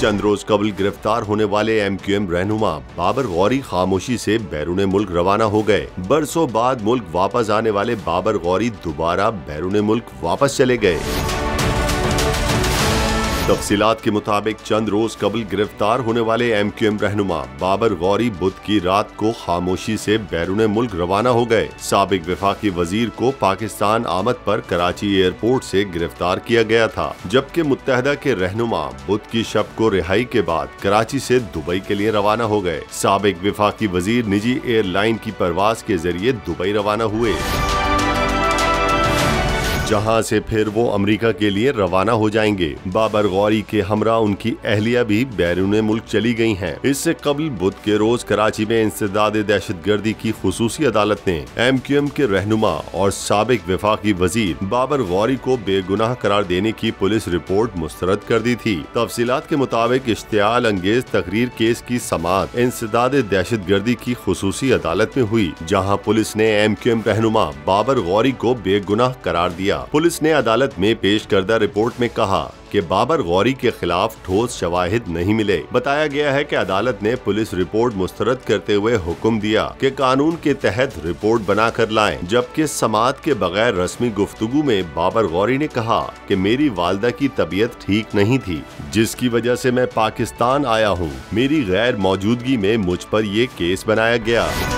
चंद रोज कबल गिरफ़्तार होने वाले एम क्यू एम रहनुमा बाबर गौरी खामोशी से बैरून मुल्क रवाना हो गए। बरसों बाद मुल्क वापस आने वाले बाबर गौरी दोबारा बैरून मुल्क वापस चले गए। तफसीलात के मुताबिक चंद रोज कबल गिरफ़्तार होने वाले एम क्यू एम रहनुमा बाबर गौरी बुध की रात को खामोशी से बैरून मुल्क रवाना हो गए। सबक विफाकी वज़ीर को पाकिस्तान आमद पर कराची एयरपोर्ट से गिरफ़्तार किया गया था, जबकि मुतहदा के रहनुमा बुध की शब को रिहाई के बाद कराची से दुबई के लिए रवाना हो गए। सबक विफाकी वज़ीर निजी एयरलाइन की परवाज के ज़रिए दुबई रवाना हुए। जहाँ से फिर वो अमेरिका के लिए रवाना हो जाएँगे। बाबर गौरी के हमरा उनकी अहलिया भी बैरून मुल्क चली गई हैं। इससे कबल बुध के रोज कराची में इंसदाद दहशत गर्दी की खसूसी अदालत ने एम क्यू एम के रहनुमा और सबक विफाकी वज़ीर बाबर गौरी को बेगुनाह करार देने की पुलिस रिपोर्ट मुस्तरद कर दी थी। तफसीत के मुताबिक इश्तियाल अंगेज तकरीर केस की समात इंसदाद दहशत गर्दी की खसूसी अदालत में हुई, जहाँ पुलिस ने एम क्यू एम रहनुमा बाबर गौरी को बेगुनाह करार दिया। पुलिस ने अदालत में पेश करदा रिपोर्ट में कहा कि बाबर गौरी के खिलाफ ठोस शवाहिद नहीं मिले। बताया गया है कि अदालत ने पुलिस रिपोर्ट मुस्तरद करते हुए हुक्म दिया कि कानून के तहत रिपोर्ट बना कर लाए, जबकि समात के बगैर रस्मी गुफ्तगु में बाबर गौरी ने कहा कि मेरी वालदा की तबीयत ठीक नहीं थी, जिसकी वजह से मैं पाकिस्तान आया हूँ। मेरी गैर मौजूदगी में मुझ पर ये केस बनाया गया।